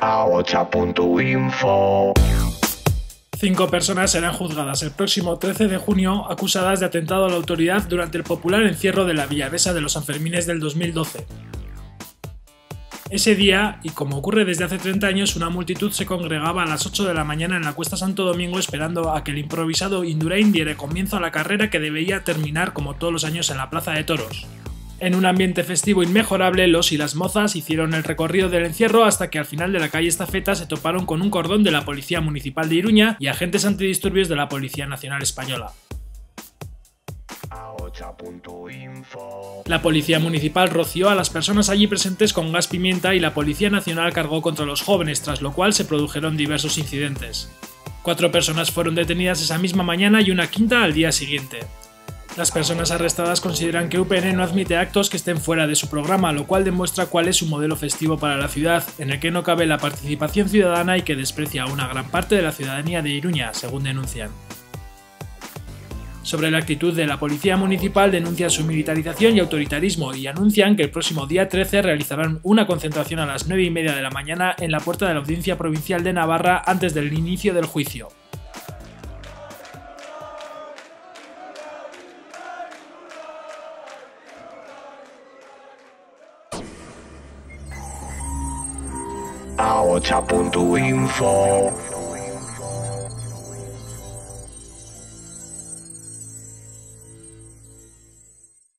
aocha.info. Cinco personas serán juzgadas el próximo 13 de junio acusadas de atentado a la autoridad durante el popular encierro de la Villavesa de los Sanfermines del 2012. Ese día, y como ocurre desde hace 30 años, una multitud se congregaba a las 8 de la mañana en la Cuesta Santo Domingo esperando a que el improvisado Indurain diera comienzo a la carrera que debía terminar como todos los años en la Plaza de Toros. En un ambiente festivo inmejorable, los y las mozas hicieron el recorrido del encierro hasta que al final de la calle Estafeta se toparon con un cordón de la Policía Municipal de Iruña y agentes antidisturbios de la Policía Nacional Española. La Policía Municipal roció a las personas allí presentes con gas pimienta y la Policía Nacional cargó contra los jóvenes, tras lo cual se produjeron diversos incidentes. Cuatro personas fueron detenidas esa misma mañana y una quinta al día siguiente. Las personas arrestadas consideran que UPN no admite actos que estén fuera de su programa, lo cual demuestra cuál es su modelo festivo para la ciudad, en el que no cabe la participación ciudadana y que desprecia a una gran parte de la ciudadanía de Iruña, según denuncian. Sobre la actitud de la Policía Municipal denuncian su militarización y autoritarismo y anuncian que el próximo día 13 realizarán una concentración a las 9 y media de la mañana en la puerta de la Audiencia Provincial de Navarra antes del inicio del juicio. a